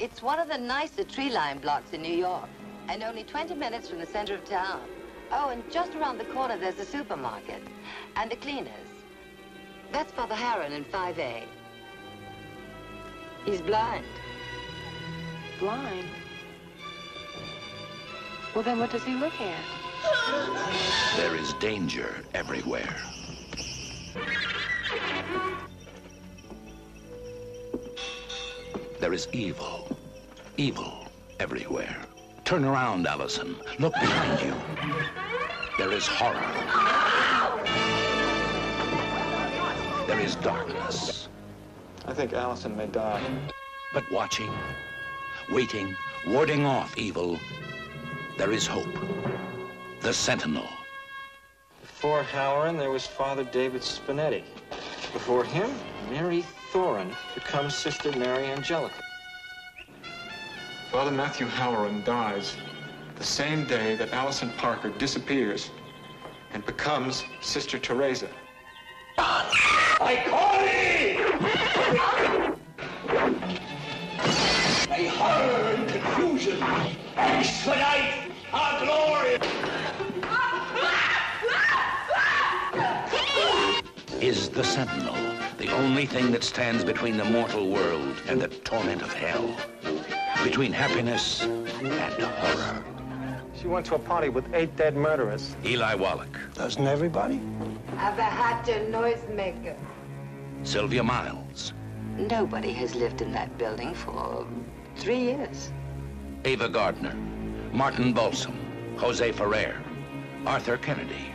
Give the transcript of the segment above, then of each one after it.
It's one of the nicer tree-lined blocks in New York, and only 20 minutes from the center of town. Oh, and just around the corner, there's the supermarket and the cleaners. That's Father Harron in 5A. He's blind. Blind? Well, then what does he look at? There is danger everywhere. There is evil. Evil everywhere. Turn around, Allison. Look behind you. There is horror. There is darkness. I think Allison may die. But watching, waiting, warding off evil, there is hope. The Sentinel. Before Halloran, there was Father David Spinetti. Before him, Mary Thorin becomes Sister Mary Angelica. Father Matthew Halloran dies the same day that Allison Parker disappears and becomes Sister Teresa. I call thee! May horror and confusion expedite our glory! Is the Sentinel the only thing that stands between the mortal world and the torment of hell? Between happiness and horror? She went to a party with eight dead murderers. Eli Wallach, Doesn't everybody? I've had a noisemaker. Sylvia Miles, Nobody has lived in that building for three years. Ava Gardner, Martin Balsam, Jose Ferrer, Arthur Kennedy,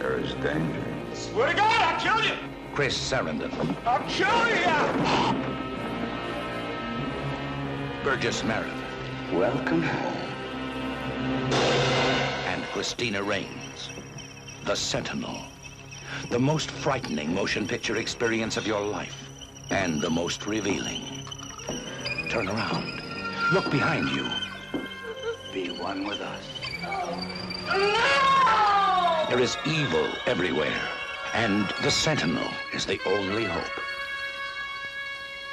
There is danger. Swear to God, I'll kill you! Chris Sarandon, I'll kill you! Burgess Meredith, Welcome home. and Cristina Raines. The Sentinel. The most frightening motion picture experience of your life. And the most revealing. Turn around. Look behind you. Be one with us. Oh, no! There is evil everywhere. And the Sentinel is the only hope.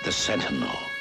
The Sentinel.